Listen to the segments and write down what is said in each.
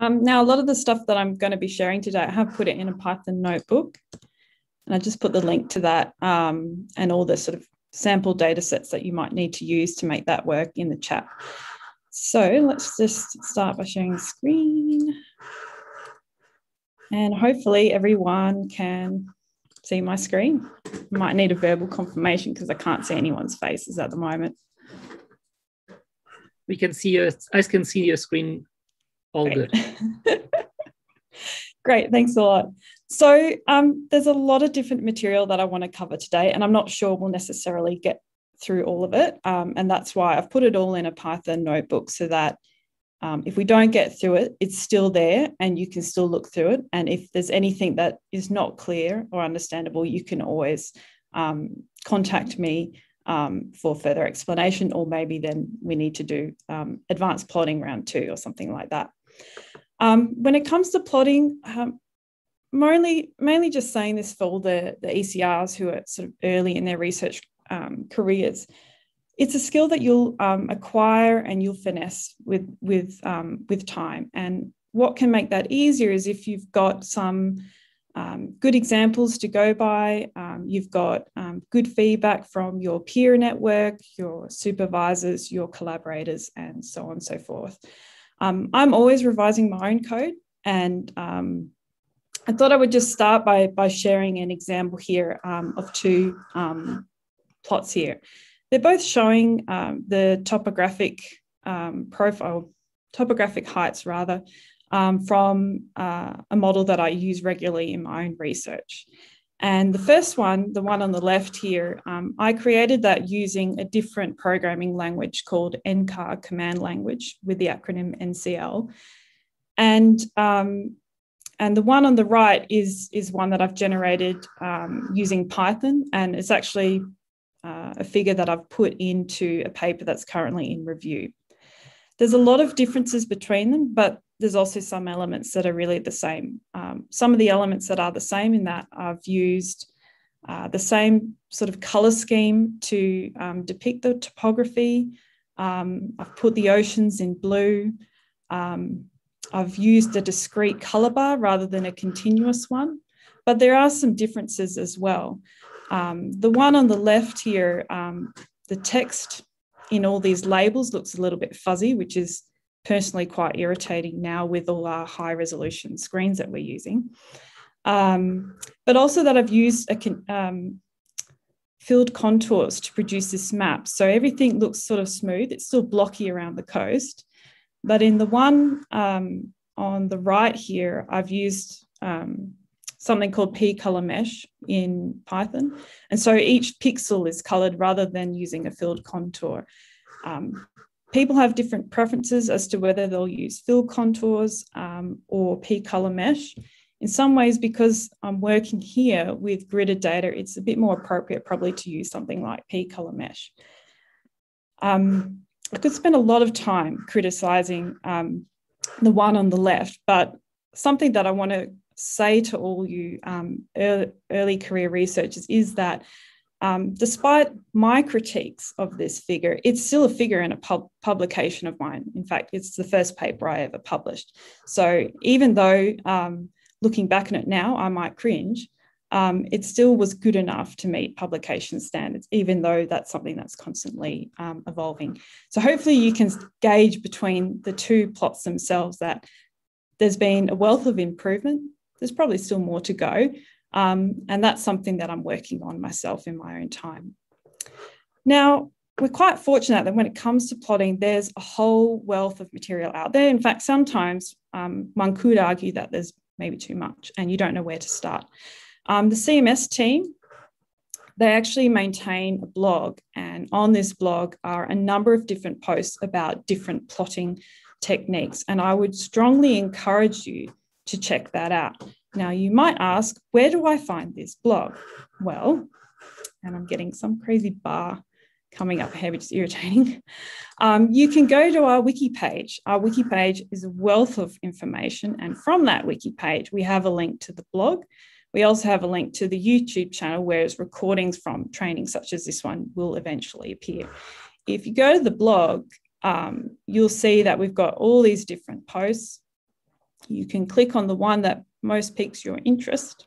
Um, now, a lot of the stuff that I'm going to be sharing today, I have put it in a Python notebook. And I just put the link to that um, and all the sort of sample data sets that you might need to use to make that work in the chat. So let's just start by sharing the screen. And hopefully everyone can see my screen. Might need a verbal confirmation because I can't see anyone's faces at the moment. We can see your, I can see your screen all Great. good. Great, thanks a lot. So um, there's a lot of different material that I want to cover today, and I'm not sure we'll necessarily get through all of it. Um, and that's why I've put it all in a Python notebook so that um, if we don't get through it, it's still there and you can still look through it. And if there's anything that is not clear or understandable, you can always um, contact me um, for further explanation, or maybe then we need to do um, advanced plotting round two or something like that. Um, when it comes to plotting, um, mainly, mainly just saying this for all the, the ECRs who are sort of early in their research um, careers. It's a skill that you'll um, acquire and you'll finesse with, with, um, with time. And what can make that easier is if you've got some um, good examples to go by, um, you've got um, good feedback from your peer network, your supervisors, your collaborators, and so on and so forth. I'm always revising my own code and I thought I would just start by, by sharing an example here um, of two um, plots here. They're both showing um, the topographic um, profile, topographic heights rather, um, from uh, a model that I use regularly in my own research. And the first one, the one on the left here, um, I created that using a different programming language called NCAR command language with the acronym NCL. And um, and the one on the right is, is one that I've generated um, using Python, and it's actually uh, a figure that I've put into a paper that's currently in review. There's a lot of differences between them, but there's also some elements that are really the same. Um, some of the elements that are the same in that I've used uh, the same sort of color scheme to um, depict the topography. Um, I've put the oceans in blue. Um, I've used a discrete color bar rather than a continuous one, but there are some differences as well. Um, the one on the left here, um, the text in all these labels looks a little bit fuzzy, which is personally quite irritating now with all our high resolution screens that we're using. Um, but also that I've used a, um, filled contours to produce this map. So everything looks sort of smooth. It's still blocky around the coast, but in the one um, on the right here, I've used um, something called p color mesh in Python. And so each pixel is colored rather than using a filled contour. Um, people have different preferences as to whether they'll use fill contours um, or p color mesh. In some ways, because I'm working here with gridded data, it's a bit more appropriate probably to use something like p color mesh. Um, I could spend a lot of time criticizing um, the one on the left, but something that I want to say to all you um, early, early, career researchers is that um, despite my critiques of this figure, it's still a figure in a pub- publication of mine. In fact, it's the first paper I ever published. So even though um, looking back on it now, I might cringe, um, it still was good enough to meet publication standards, even though that's something that's constantly um, evolving. So hopefully you can gauge between the two plots themselves that there's been a wealth of improvement. There's probably still more to go. Um, and that's something that I'm working on myself in my own time. Now, we're quite fortunate that when it comes to plotting, there's a whole wealth of material out there. In fact, sometimes um, one could argue that there's maybe too much and you don't know where to start. Um, the CMS team, they actually maintain a blog, and on this blog are a number of different posts about different plotting techniques. And I would strongly encourage you to check that out. Now, you might ask, where do I find this blog? Well, and I'm getting some crazy bar coming up here, which is irritating. Um, you can go to our wiki page. Our wiki page is a wealth of information. And from that wiki page, we have a link to the blog we also have a link to the YouTube channel where recordings from training such as this one will eventually appear. If you go to the blog, um, you'll see that we've got all these different posts. you can click on the one that most piques your interest.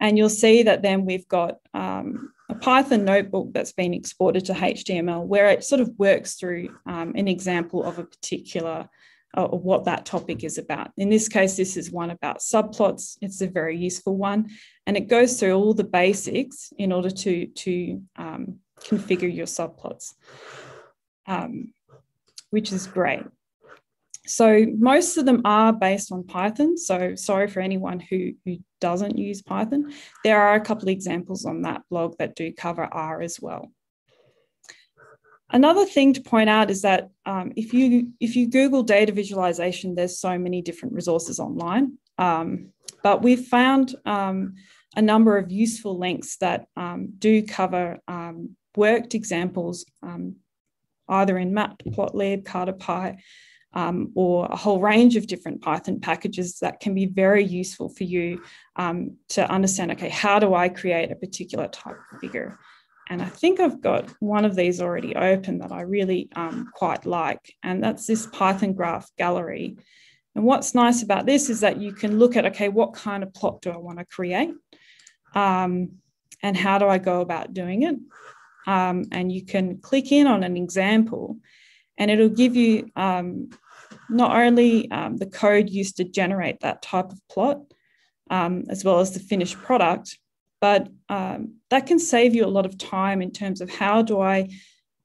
And you'll see that then we've got um, a Python notebook that's been exported to HTML where it sort of works through um, an example of a particular uh, what that topic is about. In this case, this is one about subplots. It's a very useful one. And it goes through all the basics in order to, to um, configure your subplots, um, which is great. So most of them are based on Python. So sorry for anyone who, who doesn't use Python. There are a couple of examples on that blog that do cover R as well. Another thing to point out is that um, if you if you Google data visualization, there's so many different resources online. Um, but we've found um, a number of useful links that um, do cover um, worked examples, um, either in Matplotlib, CartoPy, um, or a whole range of different Python packages that can be very useful for you um, to understand, okay, how do I create a particular type of figure? And I think I've got one of these already open that I really um, quite like, and that's this Python graph gallery. And what's nice about this is that you can look at, okay, what kind of plot do I want to create? Um, and how do I go about doing it? Um, and you can click in on an example and it'll give you um, not only um, the code used to generate that type of plot, um, as well as the finished product, but um, that can save you a lot of time in terms of how do I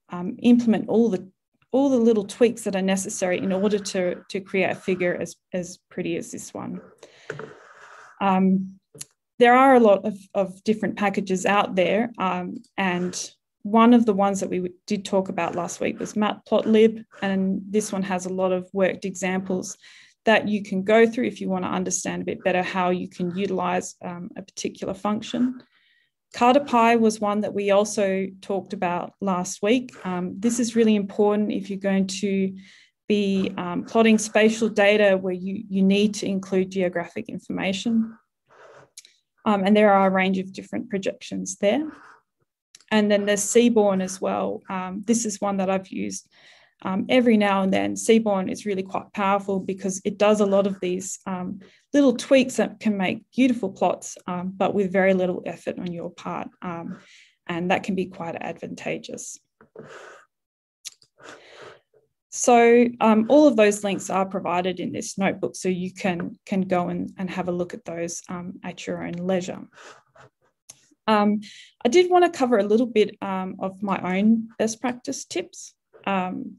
um, implement all the all the little tweaks that are necessary in order to, to create a figure as, as pretty as this one. Um, there are a lot of, of different packages out there, um, and one of the ones that we did talk about last week was matplotlib, and this one has a lot of worked examples that you can go through if you want to understand a bit better how you can utilize um, a particular function. CartoPy was one that we also talked about last week. Um, this is really important if you're going to be um, plotting spatial data where you, you need to include geographic information. Um, and there are a range of different projections there. And then there's Seaborn as well. Um, this is one that I've used um, every now and then. Seaborn is really quite powerful because it does a lot of these um, little tweaks that can make beautiful plots, um, but with very little effort on your part. Um, and that can be quite advantageous. So um, all of those links are provided in this notebook, so you can, can go and, and have a look at those at your own leisure. Um, I did want to cover a little bit um, of my own best practice tips. Um,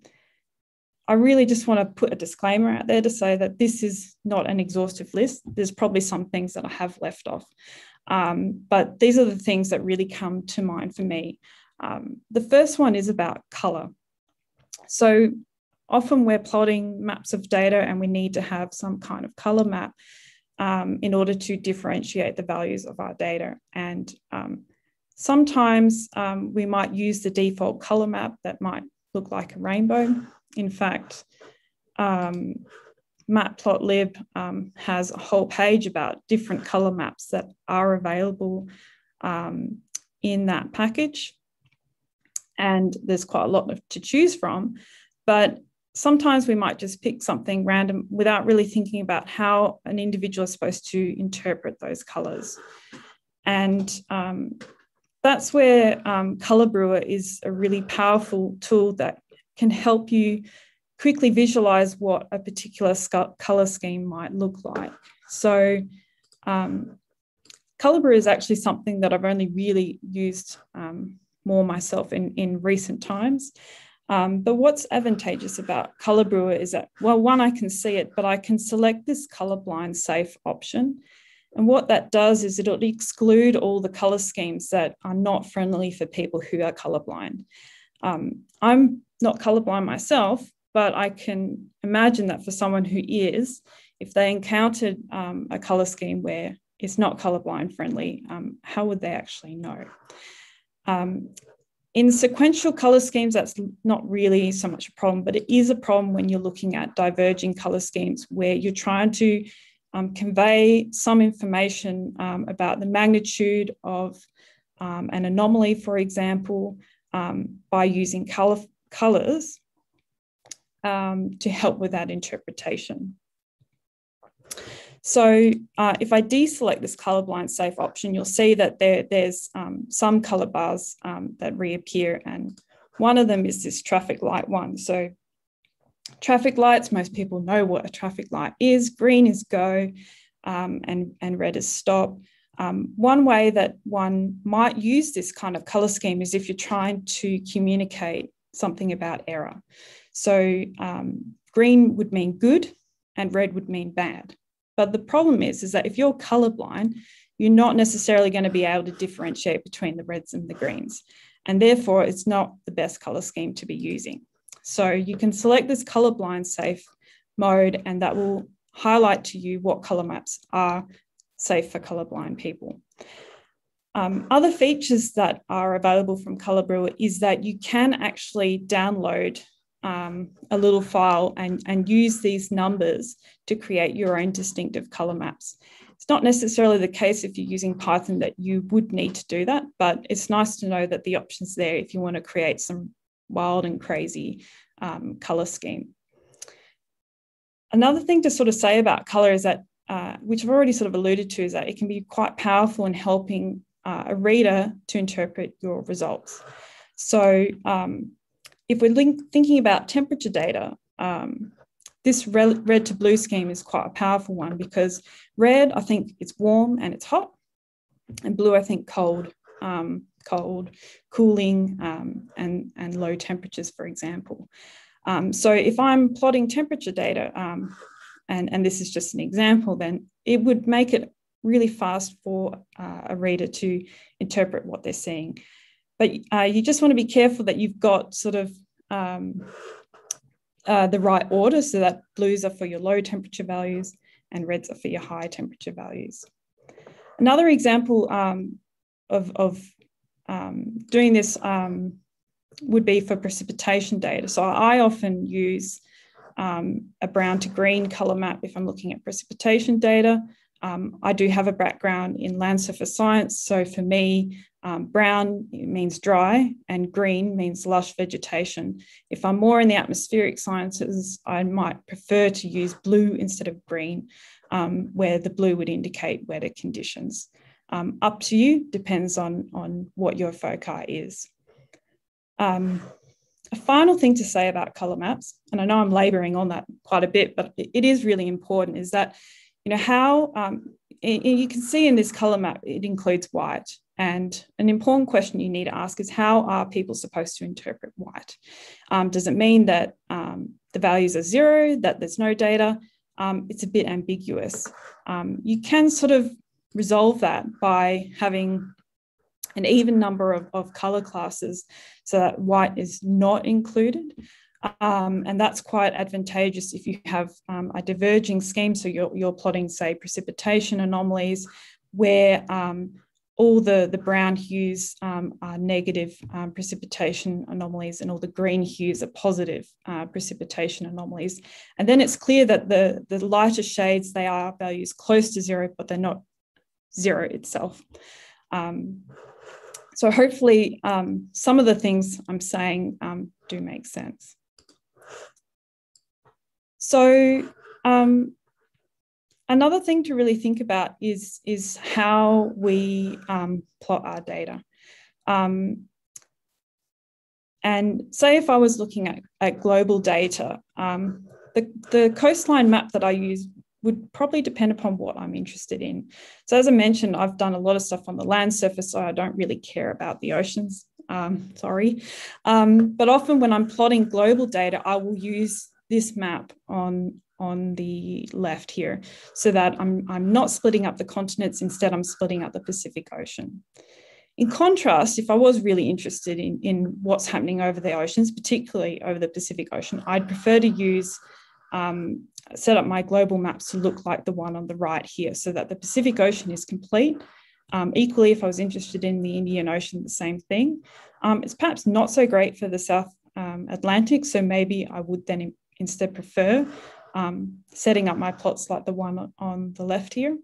I really just want to put a disclaimer out there to say that this is not an exhaustive list. There's probably some things that I have left off, um, but these are the things that really come to mind for me. Um, the first one is about colour. So often we're plotting maps of data and we need to have some kind of colour map um, in order to differentiate the values of our data. And um, sometimes um, we might use the default color map that might look like a rainbow. In fact, um, Matplotlib um, has a whole page about different color maps that are available um, in that package. And there's quite a lot to choose from. But sometimes we might just pick something random without really thinking about how an individual is supposed to interpret those colors. And um, that's where um, Color Brewer is a really powerful tool that can help you quickly visualize what a particular color scheme might look like. So um, Color Brewer is actually something that I've only really used um, more myself in, in recent times. Um, but what's advantageous about Color Brewer is that, well, one, I can see it, but I can select this colorblind safe option. And what that does is it'll exclude all the color schemes that are not friendly for people who are colorblind. Um, I'm not colorblind myself, but I can imagine that for someone who is, if they encountered um, a color scheme where it's not colorblind friendly, um, how would they actually know? Um, in sequential color schemes, that's not really so much a problem, but it is a problem when you're looking at diverging color schemes where you're trying to um, convey some information um, about the magnitude of um, an anomaly, for example, um, by using color, colors um, to help with that interpretation. So uh, if I deselect this colorblind safe option, you'll see that there, there's um, some color bars um, that reappear and one of them is this traffic light one. So traffic lights, most people know what a traffic light is. Green is go um, and, and red is stop. Um, one way that one might use this kind of color scheme is if you're trying to communicate something about error. So um, green would mean good and red would mean bad. But the problem is, is that if you're colorblind, you're not necessarily going to be able to differentiate between the reds and the greens. And therefore, it's not the best color scheme to be using. So you can select this colorblind safe mode, and that will highlight to you what color maps are safe for colorblind people. Um, other features that are available from Color Brewer is that you can actually download um, a little file and, and use these numbers to create your own distinctive color maps. It's not necessarily the case if you're using Python that you would need to do that, but it's nice to know that the option's there if you want to create some wild and crazy um, color scheme. Another thing to sort of say about color is that, uh, which I've already sort of alluded to, is that it can be quite powerful in helping uh, a reader to interpret your results. So um, if we're link, thinking about temperature data, um, this red, red to blue scheme is quite a powerful one because red, I think it's warm and it's hot, and blue, I think cold, um, cold, cooling, um, and, and low temperatures, for example. Um, so if I'm plotting temperature data, um, and, and this is just an example, then it would make it really fast for uh, a reader to interpret what they're seeing. But uh, you just want to be careful that you've got sort of um, uh, the right order so that blues are for your low temperature values and reds are for your high temperature values. Another example um, of, of um, doing this um, would be for precipitation data. So I often use um, a brown to green color map if I'm looking at precipitation data. Um, I do have a background in land surface science. So for me, um, brown means dry and green means lush vegetation. If I'm more in the atmospheric sciences, I might prefer to use blue instead of green, um, where the blue would indicate wetter conditions. Um, up to you, depends on, on what your foci is. Um, a final thing to say about colour maps, and I know I'm labouring on that quite a bit, but it is really important, is that you know how um, you can see in this colour map it includes white and an important question you need to ask is how are people supposed to interpret white? Um, does it mean that um, the values are zero, that there's no data? Um, it's a bit ambiguous. Um, you can sort of resolve that by having an even number of, of color classes so that white is not included. Um, and that's quite advantageous if you have um, a diverging scheme. So you're, you're plotting, say, precipitation anomalies where um, all the, the brown hues um, are negative um, precipitation anomalies and all the green hues are positive uh, precipitation anomalies. And then it's clear that the, the lighter shades, they are values close to zero, but they're not zero itself. Um, so hopefully um, some of the things I'm saying um, do make sense. So um, Another thing to really think about is, is how we um, plot our data. Um, and say if I was looking at, at global data, um, the, the coastline map that I use would probably depend upon what I'm interested in. So as I mentioned, I've done a lot of stuff on the land surface, so I don't really care about the oceans, um, sorry. Um, but often when I'm plotting global data, I will use this map on, on the left here so that I'm, I'm not splitting up the continents, instead I'm splitting up the Pacific Ocean. In contrast, if I was really interested in, in what's happening over the oceans, particularly over the Pacific Ocean, I'd prefer to use um, set up my global maps to look like the one on the right here so that the Pacific Ocean is complete. Um, equally, if I was interested in the Indian Ocean, the same thing. Um, it's perhaps not so great for the South um, Atlantic, so maybe I would then instead prefer um, setting up my plots like the one on the left here.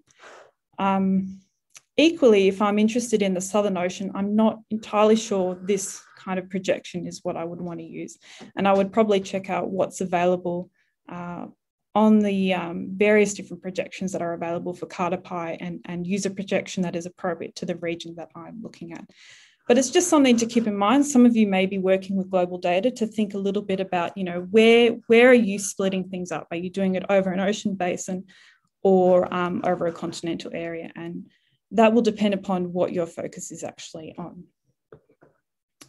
Um, equally, if I'm interested in the Southern Ocean, I'm not entirely sure this kind of projection is what I would want to use. And I would probably check out what's available uh, on the um, various different projections that are available for CartoPy and, and use a projection that is appropriate to the region that I'm looking at. But it's just something to keep in mind. Some of you may be working with global data to think a little bit about, you know, where, where are you splitting things up? Are you doing it over an ocean basin or um, over a continental area? And that will depend upon what your focus is actually on.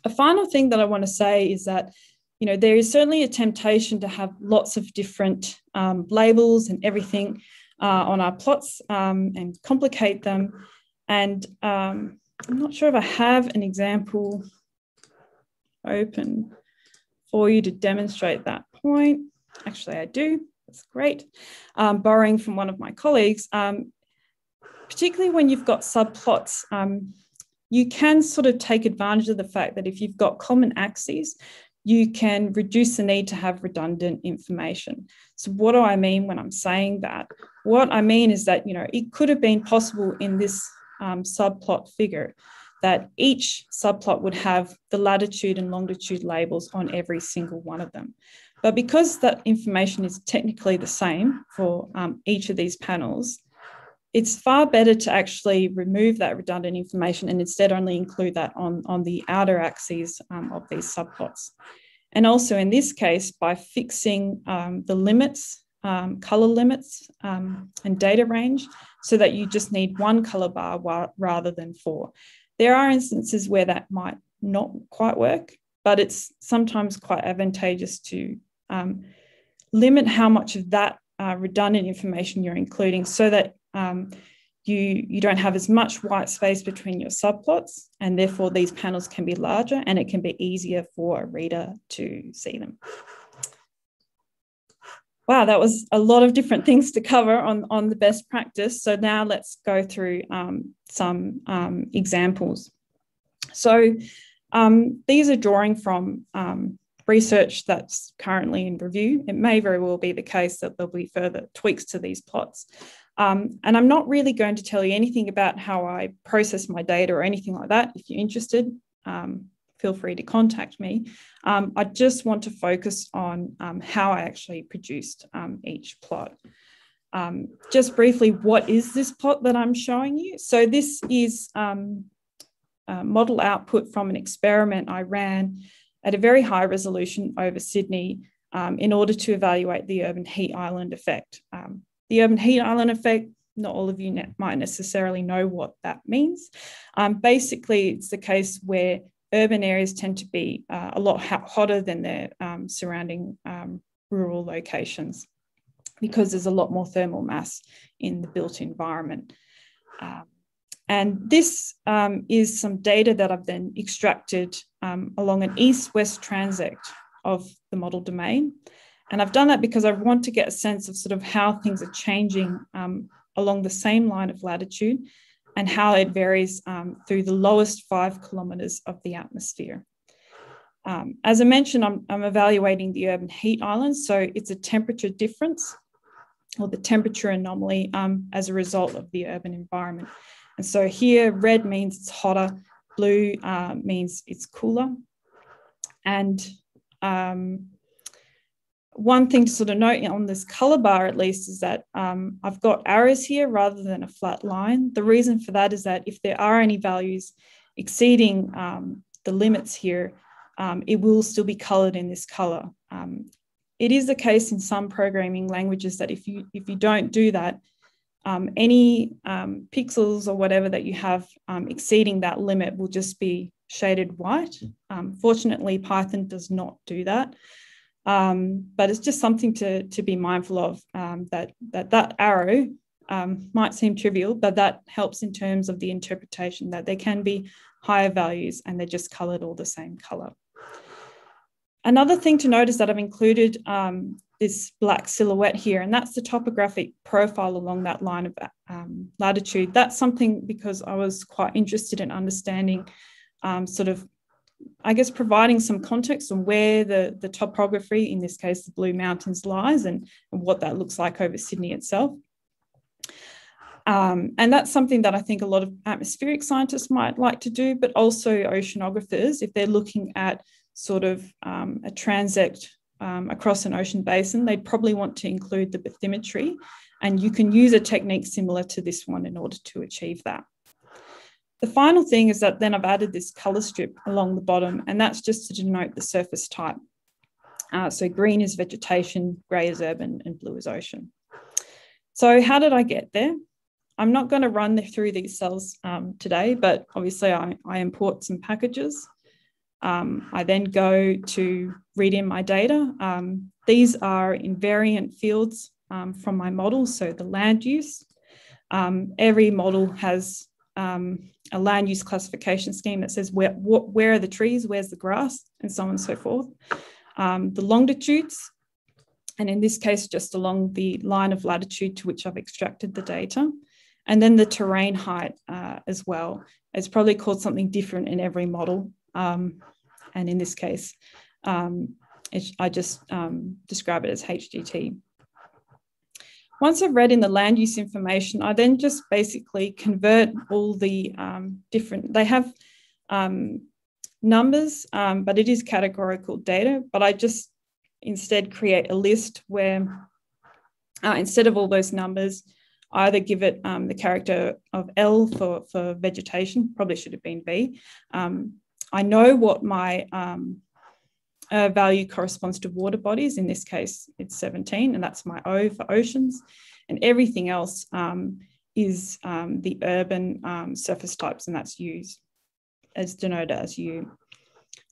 A final thing that I want to say is that you know, there is certainly a temptation to have lots of different um, labels and everything uh, on our plots um, and complicate them. And um, I'm not sure if I have an example open for you to demonstrate that point. Actually, I do. That's great. Um, borrowing from one of my colleagues, um, particularly when you've got subplots, um, you can sort of take advantage of the fact that if you've got common axes, you can reduce the need to have redundant information. So what do I mean when I'm saying that? What I mean is that, you know, it could have been possible in this um, subplot figure that each subplot would have the latitude and longitude labels on every single one of them. But because that information is technically the same for um, each of these panels, it's far better to actually remove that redundant information and instead only include that on, on the outer axes um, of these subplots. And also in this case, by fixing um, the limits, um, color limits um, and data range so that you just need one color bar rather than four. There are instances where that might not quite work, but it's sometimes quite advantageous to um, limit how much of that uh, redundant information you're including so that um, you, you don't have as much white space between your subplots, and therefore these panels can be larger and it can be easier for a reader to see them. Wow, that was a lot of different things to cover on, on the best practice. So now let's go through um, some um, examples. So um, these are drawing from um, research that's currently in review. It may very well be the case that there'll be further tweaks to these plots. Um, and I'm not really going to tell you anything about how I process my data or anything like that. If you're interested, um, feel free to contact me. Um, I just want to focus on um, how I actually produced um, each plot. Um, just briefly, what is this plot that I'm showing you? So this is model output from an experiment I ran at a very high resolution over Sydney in order to evaluate the urban heat island effect. Um, the urban heat island effect, not all of you ne- might necessarily know what that means. Um, basically, it's the case where urban areas tend to be uh, a lot hotter than their um, surrounding um, rural locations because there's a lot more thermal mass in the built environment. Um, and this um, is some data that I've then extracted um, along an east-west transect of the model domain. And I've done that because I want to get a sense of sort of how things are changing um, along the same line of latitude and how it varies um, through the lowest five kilometres of the atmosphere. Um, as I mentioned, I'm, I'm, evaluating the urban heat islands. So it's a temperature difference or the temperature anomaly um, as a result of the urban environment. And so here, red means it's hotter, blue uh, means it's cooler. And um, one thing to sort of note on this color bar at least is that um, I've got arrows here rather than a flat line. The reason for that is that if there are any values exceeding um, the limits here, um, it will still be colored in this color. Um, it is the case in some programming languages that if you, if you don't do that, um, any um, pixels or whatever that you have exceeding that limit will just be shaded white. fortunately, Python does not do that. Um, but it's just something to, to be mindful of um, that, that that arrow um, might seem trivial, but that helps in terms of the interpretation that there can be higher values and they're just colored all the same color. Another thing to note is that I've included um, this black silhouette here, and that's the topographic profile along that line of um, latitude. That's something because I was quite interested in understanding um, sort of I guess providing some context on where the, the topography, in this case, the Blue Mountains lies and, and what that looks like over Sydney itself. Um, and that's something that I think a lot of atmospheric scientists might like to do, but also oceanographers, if they're looking at sort of um, a transect um, across an ocean basin, they'd probably want to include the bathymetry, and you can use a technique similar to this one in order to achieve that. The final thing is that then I've added this color strip along the bottom, and that's just to denote the surface type. Uh, so green is vegetation, gray is urban, and blue is ocean. So how did I get there? I'm not going to run through these cells um, today, but obviously I, I import some packages. Um, I then go to read in my data. Um, these are invariant fields um, from my model, so the land use. Um, every model has um, a land use classification scheme that says where, what, where are the trees, where's the grass, and so on and so forth. the longitudes, and in this case, just along the line of latitude to which I've extracted the data. And then the terrain height uh, as well. It's probably called something different in every model. Um, and in this case, um, I just um, describe it as HGT. Once I've read in the land use information, I then just basically convert all the um, different, they have um, numbers, um, but it is categorical data, but I just instead create a list where uh, instead of all those numbers, either give it um, the character of L for, for vegetation, probably should have been V. Um, I know what my um, uh, value corresponds to water bodies. In this case, it's 17, and that's my O for oceans. And everything else um, is um, the urban um, surface types, and that's used as denoted as U.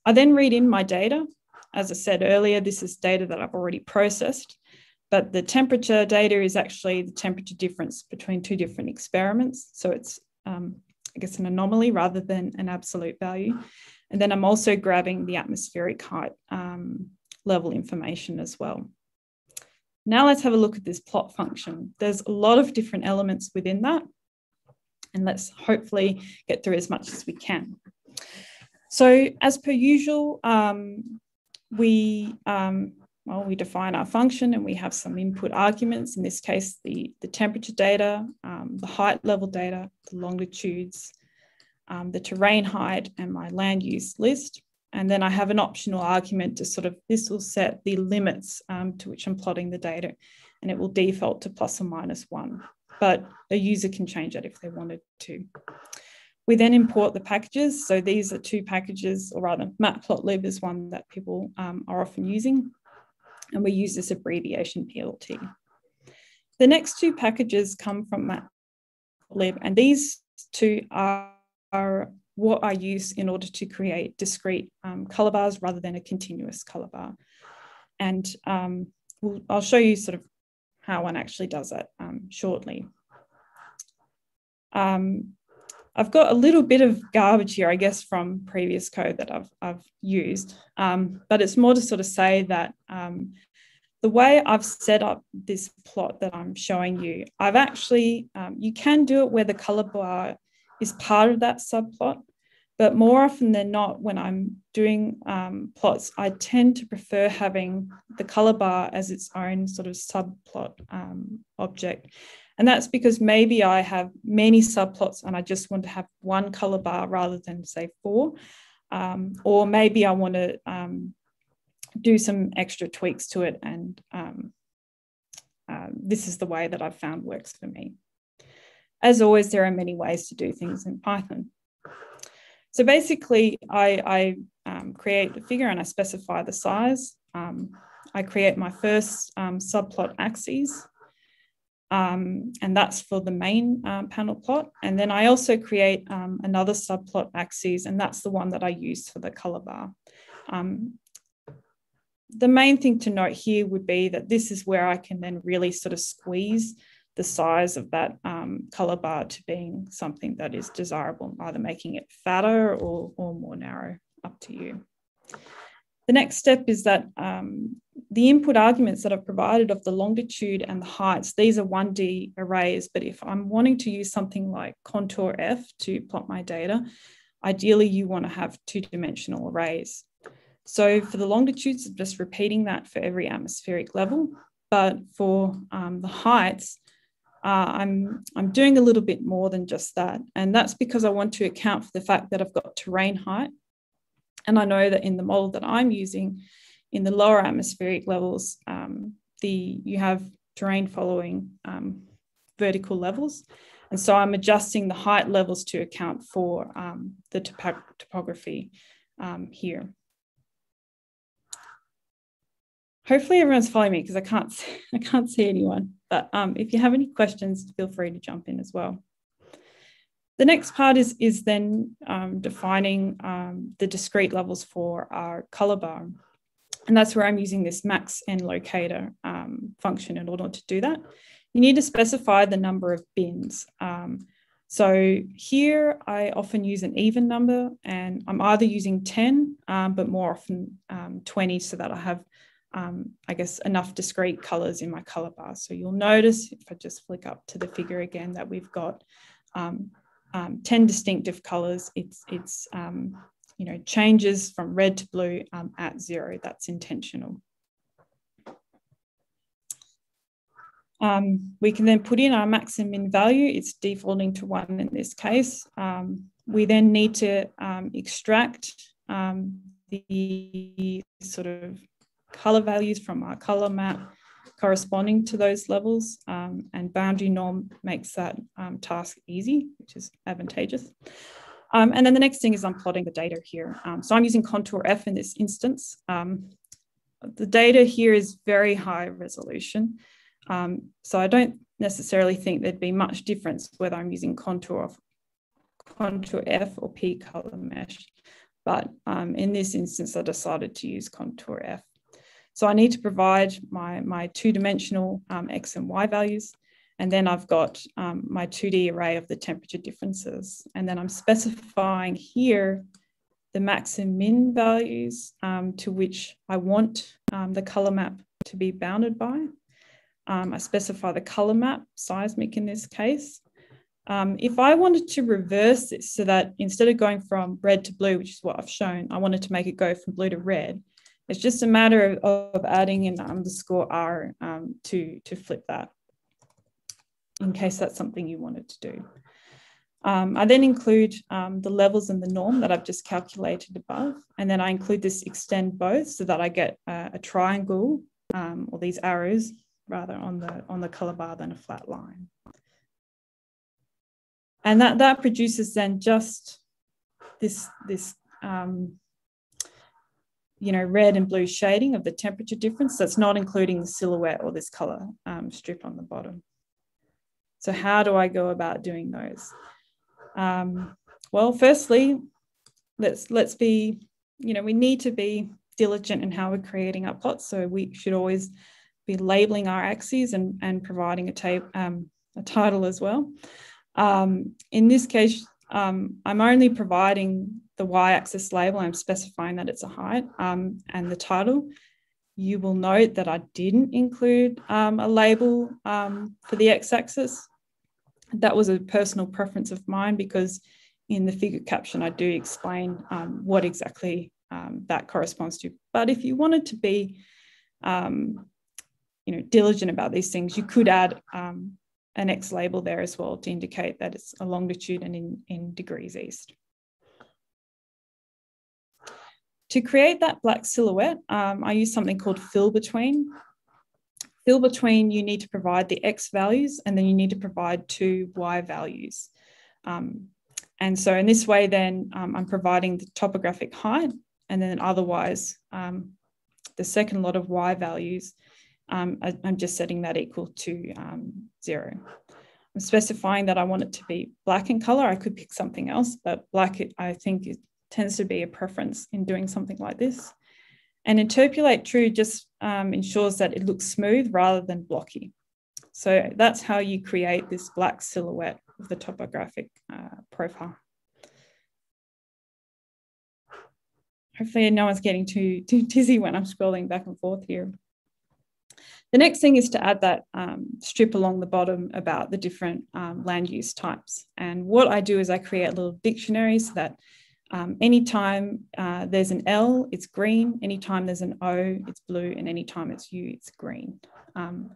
I then read in my data. As I said earlier, this is data that I've already processed. But the temperature data is actually the temperature difference between two different experiments. So it's, um, I guess, an anomaly rather than an absolute value. And then I'm also grabbing the atmospheric height um, level information as well. Now let's have a look at this plot function. There's a lot of different elements within that. And let's hopefully get through as much as we can. So as per usual, um, we um, well, we define our function and we have some input arguments, in this case, the, the temperature data, um, the height level data, the longitudes, um, the terrain height, and my land use list. And then I have an optional argument to sort of, this will set the limits um, to which I'm plotting the data, and it will default to plus or minus one. But the user can change that if they wanted to. We then import the packages. So these are two packages, or rather, matplotlib is one that people um, are often using and we use this abbreviation PLT. The next two packages come from Matplotlib, and these two are, are, what I use in order to create discrete um, color bars rather than a continuous color bar. And um, we'll, I'll show you sort of how one actually does it um, shortly. Um, I've got a little bit of garbage here, I guess, from previous code that I've, I've used, um, but it's more to sort of say that um, the way I've set up this plot that I'm showing you, I've actually, um, you can do it where the color bar is part of that subplot, but more often than not, when I'm doing um, plots, I tend to prefer having the color bar as its own sort of subplot um, object. And that's because maybe I have many subplots and I just want to have one color bar rather than say four. Um, or maybe I want to um, do some extra tweaks to it. And um, uh, this is the way that I've found works for me. As always, there are many ways to do things in Python. So basically, I, I um, create a figure and I specify the size. Um, I create my first um, subplot axes um, and that's for the main um, panel plot. And then I also create another subplot axes, and that's the one that I use for the color bar. The main thing to note here would be that this is where I can then really sort of squeeze the size of that um, color bar to being something that is desirable, either making it fatter or, or more narrow, up to you. The next step is that um, the input arguments that I've provided of the longitude and the heights, these are 1D arrays, but if I'm wanting to use something like contour F to plot my data, ideally you want to have two-dimensional arrays. So for the longitudes, I'm just repeating that for every atmospheric level, but for um, the heights, uh, I'm, I'm doing a little bit more than just that. And that's because I want to account for the fact that I've got terrain height. And I know that in the model that I'm using, in the lower atmospheric levels, um, the you have terrain following um, vertical levels. And so I'm adjusting the height levels to account for um, the topography um, here. Hopefully everyone's following me because I can't I can't see anyone. But um, if you have any questions, feel free to jump in as well. The next part is, is then um, defining um, the discrete levels for our color bar. And that's where I'm using this MaxNLocator um, function in order to do that. You need to specify the number of bins. Um, so here I often use an even number and I'm either using 10, um, but more often um, 20 so that I have, um, I guess, enough discrete colors in my color bar. So you'll notice if I just flick up to the figure again that we've got um, um, 10 distinctive colors. It's, it's you know, changes from red to blue at zero. That's intentional. Um, we can then put in our max and min value. It's defaulting to one in this case. Um, we then need to um, extract um, the sort of color values from our color map corresponding to those levels um, and boundary norm makes that um, task easy, which is advantageous. and then the next thing is I'm plotting the data here. so I'm using contour F in this instance. the data here is very high resolution. Um, so I don't necessarily think there'd be much difference whether I'm using contour, contour F or P color mesh. But um, in this instance, I decided to use contour F. So I need to provide my, my two-dimensional um, X and Y values. And then I've got um, my 2D array of the temperature differences. And then I'm specifying here the max and min values um, to which I want um, the color map to be bounded by. Um, I specify the color map, seismic in this case. Um, if I wanted to reverse this so that instead of going from red to blue, which is what I've shown, I wanted to make it go from blue to red, it's just a matter of, of adding an underscore R um, to, to flip that in case that's something you wanted to do. Um, I then include um, the levels and the norm that I've just calculated above. And then I include this extend both so that I get a, a triangle um, or these arrows rather on the on the color bar than a flat line. And that, that produces then just this, this um, you know, red and blue shading of the temperature difference. That's not including the silhouette or this color um, strip on the bottom. So how do I go about doing those? Um, well, firstly, let's let's be, you know, we need to be diligent in how we're creating our plots. So we should always be labeling our axes and, and providing a, um, a title as well. Um, in this case, um, I'm only providing the y-axis label. I'm specifying that it's a height um, and the title. You will note that I didn't include um, a label um, for the x-axis. That was a personal preference of mine because in the figure caption, I do explain what exactly that corresponds to. But if you wanted to be um, you know, diligent about these things, you could add um, an X label there as well to indicate that it's a longitude and in, in degrees east. To create that black silhouette, um, I use something called fill between. Fill between, you need to provide the X values and then you need to provide two Y values. Um, and so in this way, then um, I'm providing the topographic height and then otherwise um, the second lot of Y values um, I, am just setting that equal to um, zero. I'm specifying that I want it to be black in color. I could pick something else, but black, I think, tends to be a preference in doing something like this. And interpolate true just um, ensures that it looks smooth rather than blocky. So that's how you create this black silhouette of the topographic uh, profile. Hopefully no one's getting too, too dizzy when I'm scrolling back and forth here. The next thing is to add that um, strip along the bottom about the different um, land use types. And what I do is I create little dictionary so that um, anytime uh, there's an L, it's green. Anytime there's an O, it's blue. And anytime it's U, it's green. Um,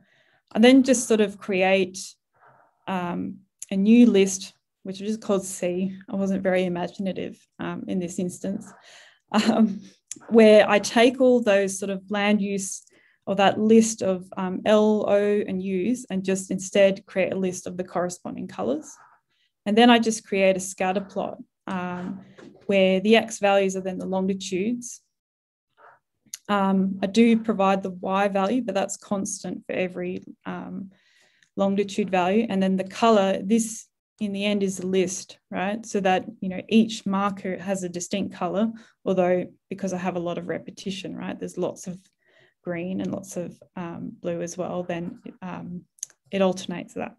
I then just sort of create um, a new list, which is called C. I wasn't very imaginative um, in this instance. Um, where I take all those sort of land use or that list of um, L, O, and U's and just instead create a list of the corresponding colors. And then I just create a scatter plot um, where the X values are then the longitudes. Um, I do provide the Y value, but that's constant for every um, longitude value. And then the color, this in the end is a list, right? So that, you know, each marker has a distinct color, although because I have a lot of repetition, right? There's lots of green and lots of um, blue as well, then um, it alternates that.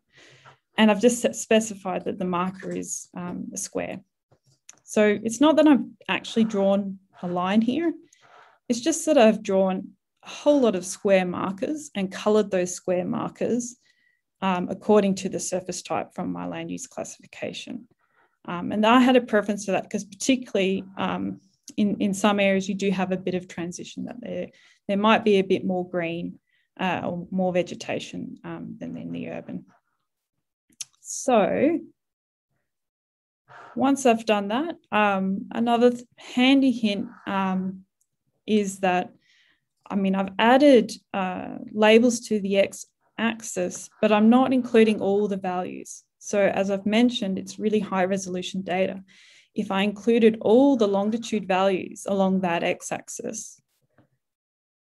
And I've just specified that the marker is um, a square. So it's not that I've actually drawn a line here. It's just that I've drawn a whole lot of square markers and colored those square markers um, according to the surface type from my land use classification. Um, and I had a preference for that because particularly um, in, in some areas, you do have a bit of transition that there, there might be a bit more green uh, or more vegetation um, than in the urban. So once I've done that, um, another handy hint um, is that, I mean, I've added uh, labels to the X axis, but I'm not including all the values. So as I've mentioned, it's really high resolution data. If I included all the longitude values along that x-axis,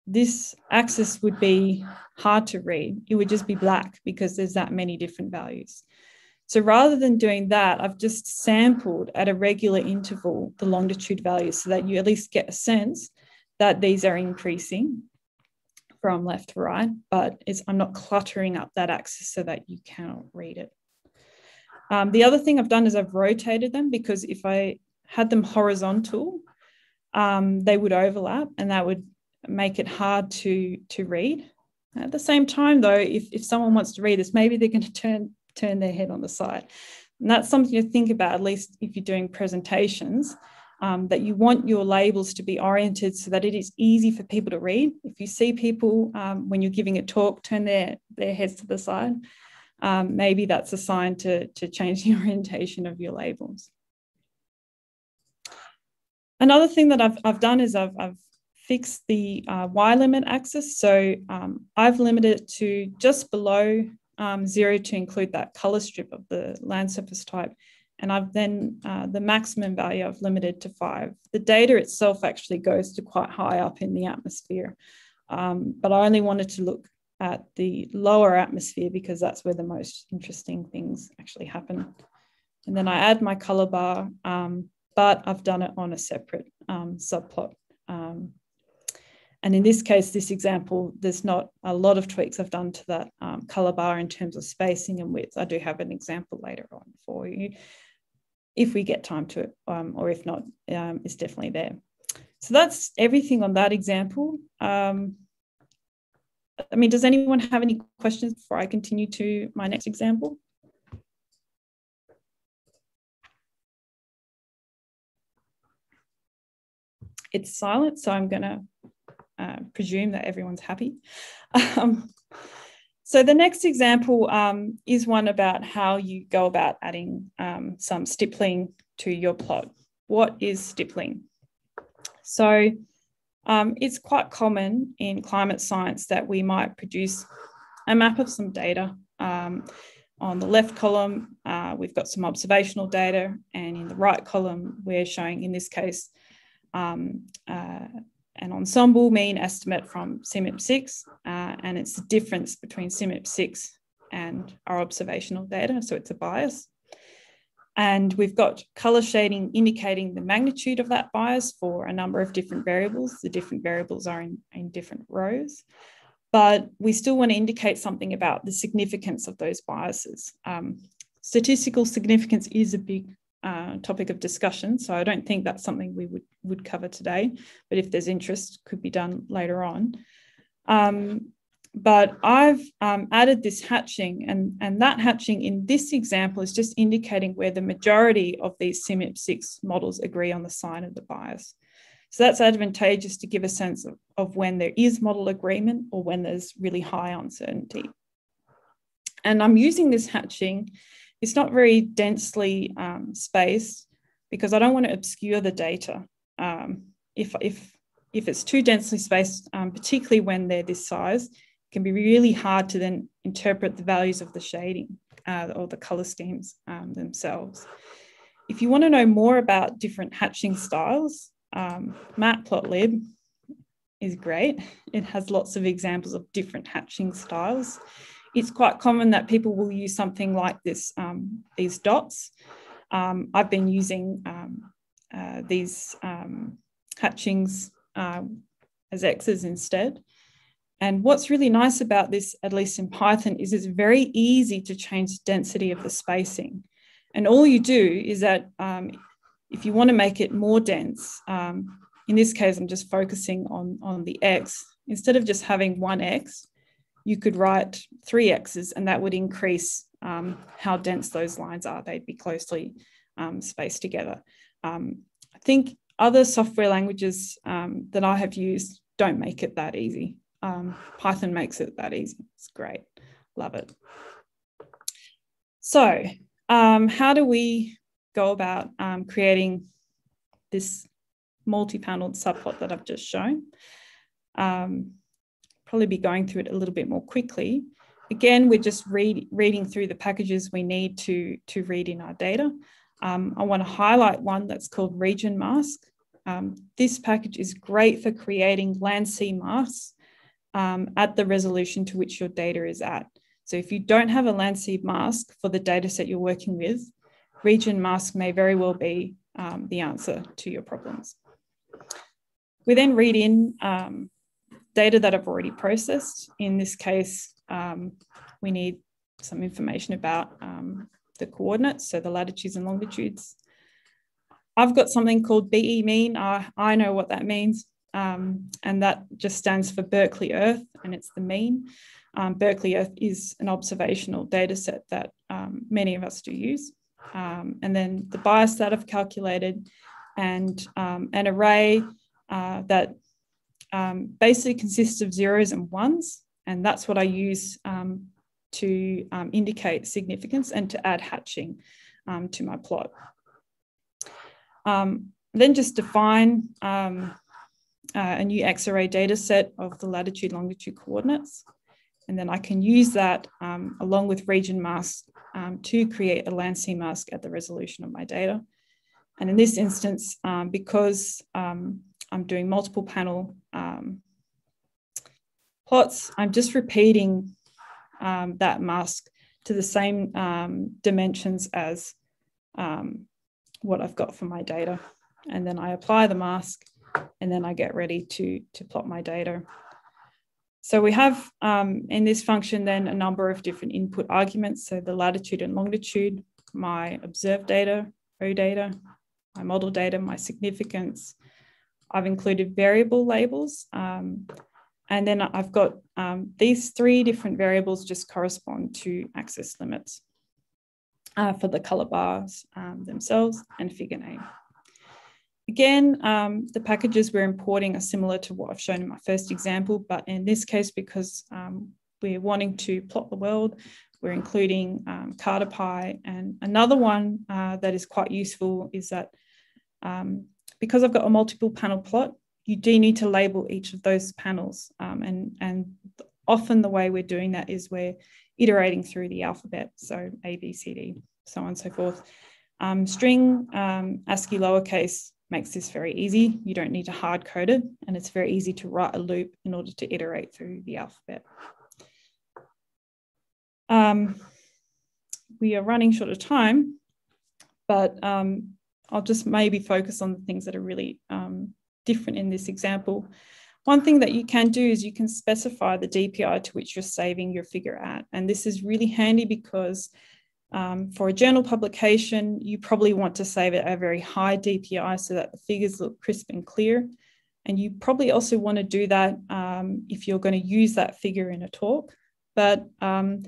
this axis would be hard to read. It would just be black because there's that many different values. So rather than doing that, I've just sampled at a regular interval the longitude values so that you at least get a sense that these are increasing from left to right, but I'm not cluttering up that axis so that you cannot read it. Um, the other thing I've done is I've rotated them because if I had them horizontal, um, they would overlap and that would make it hard to, to read. At the same time, though, if, if someone wants to read this, maybe they're going to turn, turn their head on the side. And that's something to think about, at least if you're doing presentations um, that you want your labels to be oriented so that it is easy for people to read. If you see people um, when you're giving a talk turn their, their heads to the side, um, maybe that's a sign to, to change the orientation of your labels. Another thing that I've, I've done is I've, I've fixed the uh, Y limit axis. So um, I've limited it to just below um, zero to include that color strip of the land surface type and I've then uh, the maximum value I've limited to five. The data itself actually goes to quite high up in the atmosphere, um, but I only wanted to look at the lower atmosphere because that's where the most interesting things actually happen. And then I add my color bar, um, but I've done it on a separate um, subplot. And in this case, this example, there's not a lot of tweaks I've done to that um, color bar in terms of spacing and width. I do have an example later on for you if we get time to it, um, or if not, um, it's definitely there. So that's everything on that example. Um, I mean, does anyone have any questions before I continue to my next example? It's silent, so I'm to uh, presume that everyone's happy. Um, so the next example um, is one about how you go about adding um, some stippling to your plot. What is stippling? So um, it's quite common in climate science that we might produce a map of some data. Um, on the left column, uh, we've got some observational data, and in the right column, we're showing, in this case, um, uh, an ensemble mean estimate from CMIP 6, uh, and it's the difference between CMIP 6 and our observational data, so it's a bias. And we've got color shading indicating the magnitude of that bias for a number of different variables. The different variables are in, in different rows, but we still want to indicate something about the significance of those biases. Um, statistical significance is a big uh, topic of discussion. So I don't think that's something we would, would cover today, but if there's interest, could be done later on. Um, but I've um, added this hatching, and, and that hatching in this example is just indicating where the majority of these CMIP6 models agree on the sign of the bias. So that's advantageous to give a sense of, of when there is model agreement or when there's really high uncertainty. And I'm using this hatching it's not very densely um, spaced because I don't want to obscure the data. Um, if, if if it's too densely spaced, um, particularly when they're this size, it can be really hard to then interpret the values of the shading uh, or the color schemes um, themselves. If you want to know more about different hatching styles, um, Matplotlib is great. It has lots of examples of different hatching styles. It's quite common that people will use something like this, um, these dots. Um, I've been using um, uh, these um, hatchings um, as X's instead. And what's really nice about this, at least in Python, is it's very easy to change the density of the spacing. And all you do is that if you want to make it more dense, um, in this case, I'm just focusing on, on the X. Instead of just having one X, you could write three X's and that would increase um, how dense those lines are. They'd be closely um, spaced together. Um, I think other software languages um, that I have used don't make it that easy. Um, Python makes it that easy. It's great. Love it. So how do we go about creating this multi-paneled subplot that I've just shown? Um, probably be going through it a little bit more quickly. Again, we're just read, reading through the packages we need to, to read in our data. Um, I want to highlight one that's called region mask. Um, this package is great for creating land sea masks um, at the resolution to which your data is at. So if you don't have a land sea mask for the data set you're working with, region mask may very well be um, the answer to your problems. We then read in um, data that I've already processed. In this case, um, we need some information about um, the coordinates, so the latitudes and longitudes. I've got something called BE mean. I, I know what that means. Um, and that just stands for Berkeley Earth, and it's the mean. Um, Berkeley Earth is an observational data set that um, many of us do use. Um, and then the bias that I've calculated, and um, an array uh, that um, basically consists of zeros and ones. And that's what I use to indicate significance and to add hatching to my plot. Um, then just define um, uh, a new X-array data set of the latitude longitude coordinates. And then I can use that um, along with region mask um, to create a land sea mask at the resolution of my data. And in this instance, um, because um, I'm doing multiple panel plots, I'm just repeating that mask to the same dimensions as um, what I've got for my data. And then I apply the mask and then I get ready to, to plot my data. So we have um, in this function then a number of different input arguments. So the latitude and longitude, my observed data, O data, my model data, my significance. I've included variable labels. Um, and then I've got um, these three different variables just correspond to access limits uh, for the color bars um, themselves and figure name. Again, um, the packages we're importing are similar to what I've shown in my first example, but in this case, because um, we're wanting to plot the world, we're including um. And another one uh, that is quite useful is that um, because I've got a multiple panel plot, you do need to label each of those panels. Um, and, and often the way we're doing that is we're iterating through the alphabet. So A, B, C, D, so on and so forth. Um, string um, ASCII lowercase makes this very easy. You don't need to hard code it, and it's very easy to write a loop in order to iterate through the alphabet. Um, we are running short of time, but um, I'll just maybe focus on the things that are really um, different in this example. One thing that you can do is you can specify the DPI to which you're saving your figure at. And this is really handy because um, for a journal publication, you probably want to save it at a very high DPI so that the figures look crisp and clear. And you probably also want to do that um, if you're going to use that figure in a talk. But um,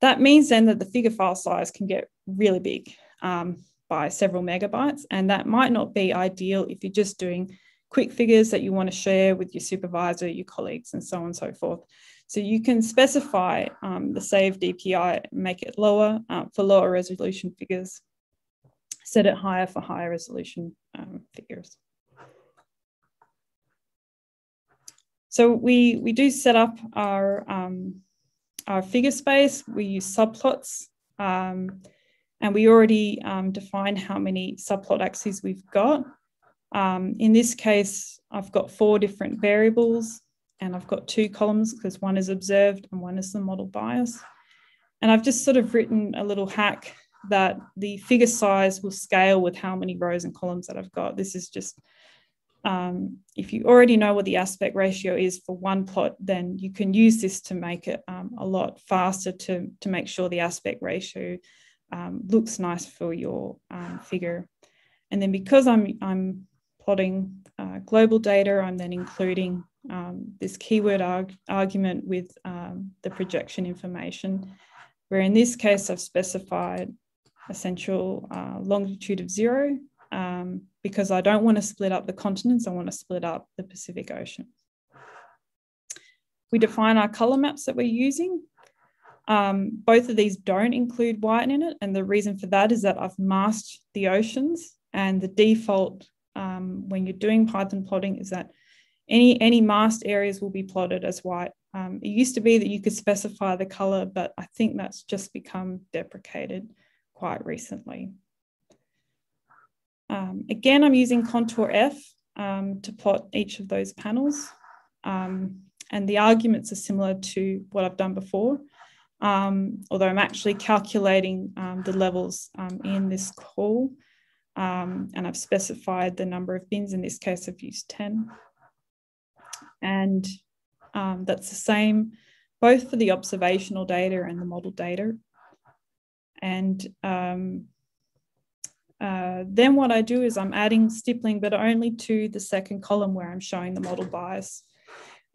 that means then that the figure file size can get really big um, by several megabytes. And that might not be ideal if you're just doing quick figures that you want to share with your supervisor, your colleagues, and so on and so forth. So you can specify um, the save DPI, make it lower uh, for lower resolution figures, set it higher for higher resolution um, figures. So we, we do set up our, um, our figure space, we use subplots, um, and we already um, define how many subplot axes we've got. Um, in this case, I've got four different variables and I've got two columns because one is observed and one is the model bias. And I've just sort of written a little hack that the figure size will scale with how many rows and columns that I've got. This is just, um, if you already know what the aspect ratio is for one plot, then you can use this to make it um, a lot faster to, to make sure the aspect ratio um, looks nice for your um, figure. And then because I'm, I'm plotting uh, global data, I'm then including um, this keyword arg argument with um, the projection information, where in this case I've specified essential uh, longitude of zero um, because I don't want to split up the continents, I want to split up the Pacific Ocean. We define our color maps that we're using. Um, both of these don't include white in it. And the reason for that is that I've masked the oceans and the default um, when you're doing Python plotting is that any, any masked areas will be plotted as white. Um, it used to be that you could specify the color, but I think that's just become deprecated quite recently. Um, again, I'm using contour F um, to plot each of those panels. Um, and the arguments are similar to what I've done before, um, although I'm actually calculating um, the levels um, in this call. and I've specified the number of bins. In this case, I've used 10. And that's the same both for the observational data and the model data. And um, uh, then what I do is I'm adding stippling, but only to the second column where I'm showing the model bias.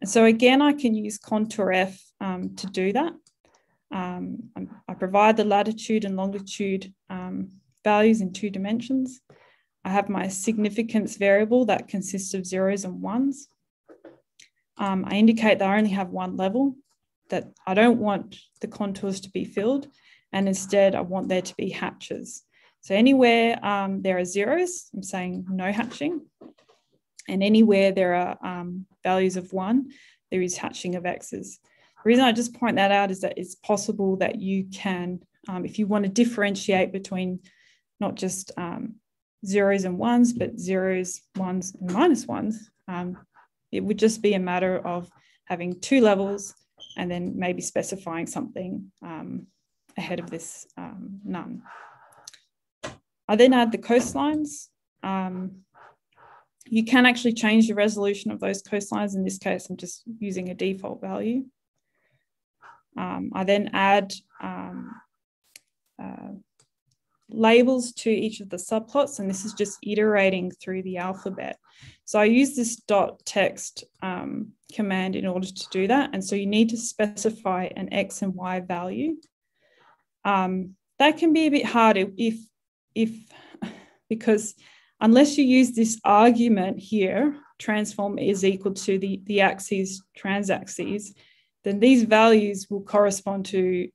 And so again, I can use contour F um, to do that. Um, I provide the latitude and longitude um, values in two dimensions. I have my significance variable that consists of zeros and ones. Um, I indicate that I only have one level, that I don't want the contours to be filled and instead I want there to be hatches. So anywhere um, there are zeros, I'm saying no hatching. And anywhere there are um, values of one, there is hatching of x's. The reason I just point that out is that it's possible that you can, um, if you want to differentiate between not just um, zeros and ones, but zeros, ones, and minus ones, um, it would just be a matter of having two levels and then maybe specifying something um, ahead of this um, none. I then add the coastlines. Um, you can actually change the resolution of those coastlines. In this case, I'm just using a default value. Um, I then add um, uh, labels to each of the subplots, and this is just iterating through the alphabet. So I use this dot text um, command in order to do that. And so you need to specify an X and Y value um, that can be a bit harder if if because unless you use this argument here, transform is equal to the, the axes, transaxes, then these values will correspond to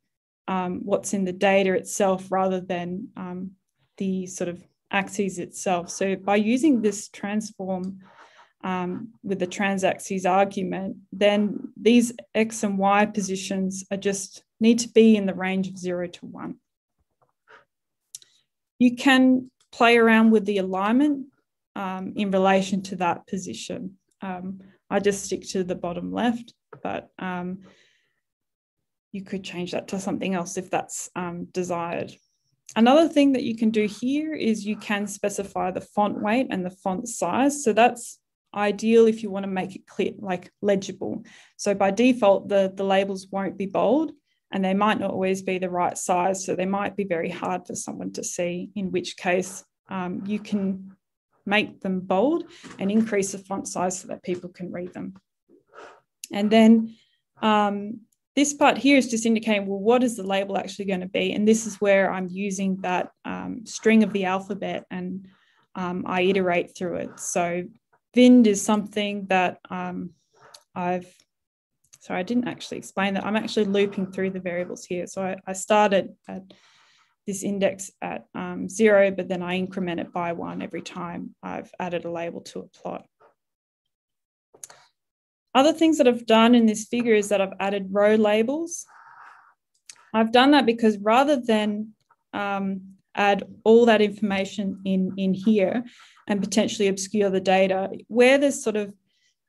um, what's in the data itself rather than um, the sort of axes itself. So by using this transform um, with the transaxes argument, then these X and Y positions are just need to be in the range of zero to one. You can play around with the alignment um, in relation to that position. Um, I just stick to the bottom left, but um, you could change that to something else if that's um, desired. Another thing that you can do here is you can specify the font weight and the font size. So that's ideal if you want to make it clear, like legible. So by default, the, the labels won't be bold and they might not always be the right size. So they might be very hard for someone to see, in which case um, you can make them bold and increase the font size so that people can read them. And then um, this part here is just indicating, well, what is the label actually going to be? And this is where I'm using that um, string of the alphabet and um, I iterate through it. So Vind is something that um, I've, sorry, I didn't actually explain that. I'm actually looping through the variables here. So I, I started at this index at um, zero, but then I increment it by one every time I've added a label to a plot. Other things that I've done in this figure is that I've added row labels. I've done that because rather than um, add all that information in, in here and potentially obscure the data, where there's sort of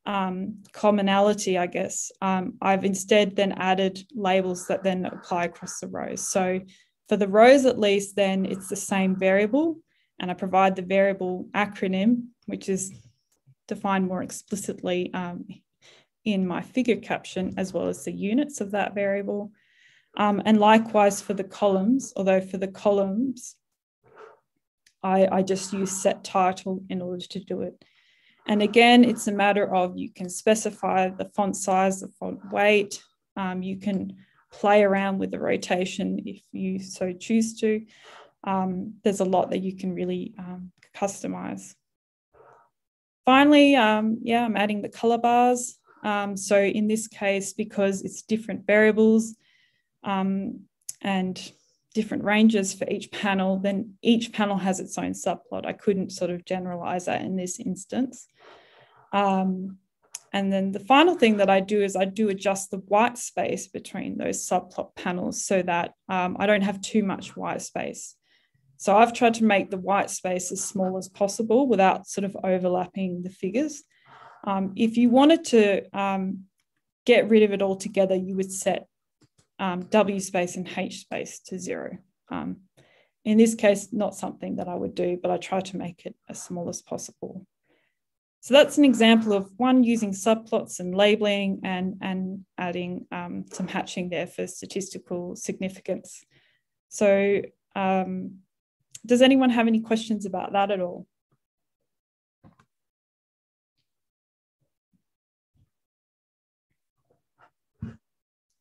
um, commonality, I guess, um, I've instead then added labels that then apply across the rows. So for the rows at least, then it's the same variable and I provide the variable acronym, which is defined more explicitly um, in my figure caption, as well as the units of that variable. Um, and likewise for the columns, although for the columns, I, I just use set title in order to do it. And again, it's a matter of you can specify the font size, the font weight. Um, you can play around with the rotation if you so choose to. Um, there's a lot that you can really um, customize. Finally, um, yeah, I'm adding the color bars. Um, so in this case, because it's different variables um, and different ranges for each panel, then each panel has its own subplot. I couldn't sort of generalize that in this instance. Um, and then the final thing that I do is I do adjust the white space between those subplot panels so that um, I don't have too much white space. So I've tried to make the white space as small as possible without sort of overlapping the figures. Um, if you wanted to um, get rid of it altogether, you would set um, W space and H space to zero. Um, in this case, not something that I would do, but I try to make it as small as possible. So that's an example of one using subplots and labeling and, and adding um, some hatching there for statistical significance. So um, does anyone have any questions about that at all?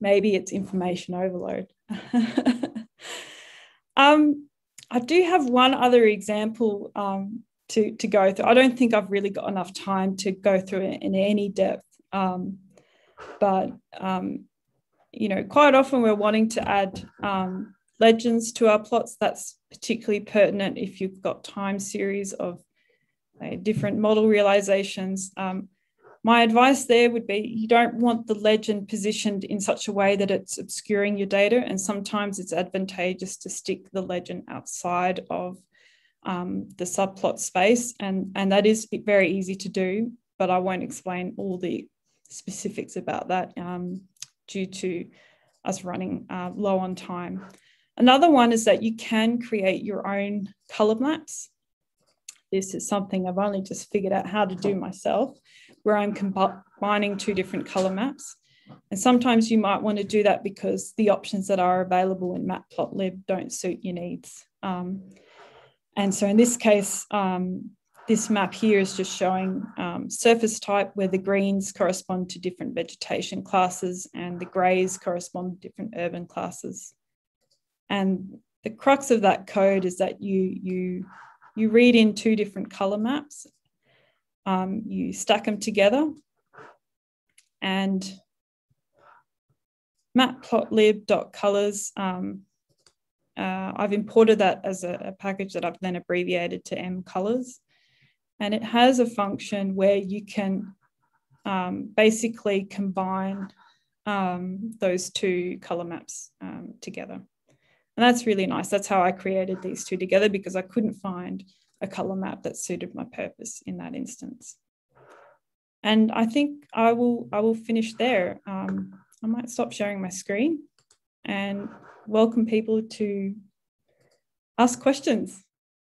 Maybe it's information overload. um, I do have one other example um, to, to go through. I don't think I've really got enough time to go through it in any depth. Um, but, um, you know, quite often we're wanting to add um, legends to our plots. That's particularly pertinent if you've got time series of uh, different model realizations. Um, my advice there would be you don't want the legend positioned in such a way that it's obscuring your data, and sometimes it's advantageous to stick the legend outside of um, the subplot space, and, and that is very easy to do, but I won't explain all the specifics about that um, due to us running uh, low on time. Another one is that you can create your own color maps. This is something I've only just figured out how to do myself, where I'm combining two different color maps. And sometimes you might want to do that because the options that are available in Matplotlib don't suit your needs. Um, and so in this case, um, this map here is just showing um, surface type where the greens correspond to different vegetation classes and the greys correspond to different urban classes. And the crux of that code is that you, you, you read in two different color maps, um, you stack them together, and matplotlib.colors um, uh, I've imported that as a, a, package that I've then abbreviated to M colors. And it has a function where you can um, basically combine um, those two color maps um, together. And that's really nice. That's how I created these two together because I couldn't find a color map that suited my purpose in that instance. And I think I will, I will finish there. Um, I might stop sharing my screen and welcome people to ask questions.